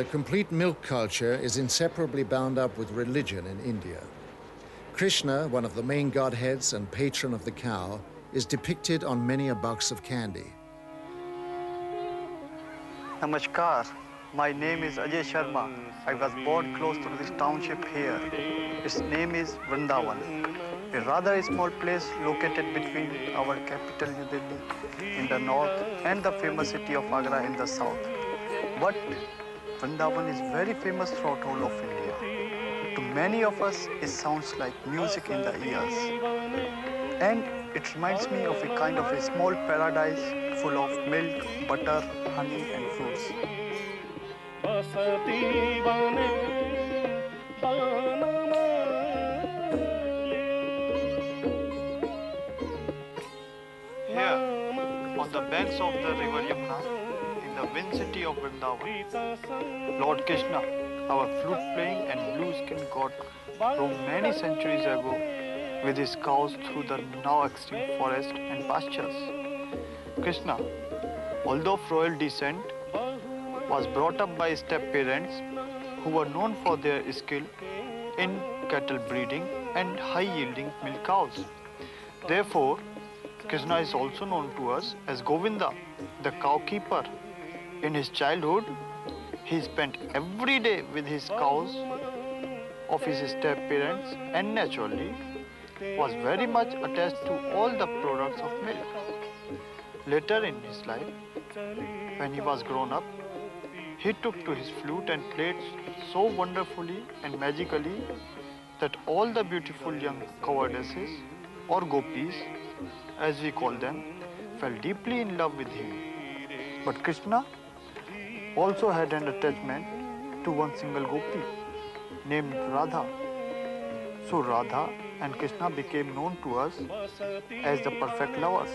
The complete milk culture is inseparably bound up with religion in India. Krishna, one of the main godheads and patron of the cow, is depicted on many a box of candy. Namaskar. My name is Ajay Sharma. I was born close to this township here. Its name is Vrindavan, a rather small place located between our capital New Delhi in the north and the famous city of Agra in the south. But Vrindavan is very famous throughout all of India. To many of us, it sounds like music in the ears. And it reminds me of a kind of a small paradise full of milk, butter, honey and fruits. Here, on the banks of the river Yamuna, city of Vrindavan, Lord Krishna, our flute-playing and blue-skinned god, roamed many centuries ago with his cows through the now extinct forest and pastures. Krishna, although of royal descent, was brought up by step-parents who were known for their skill in cattle breeding and high-yielding milk cows. Therefore, Krishna is also known to us as Govinda, the cow keeper. In his childhood, he spent every day with his cows of his step-parents and naturally was very much attached to all the products of milk. Later in his life, when he was grown up, he took to his flute and played so wonderfully and magically that all the beautiful young cowherdesses or gopis, as we call them, fell deeply in love with him. But Krishna also had an attachment to one single gopi named Radha. So Radha and Krishna became known to us as the perfect lovers.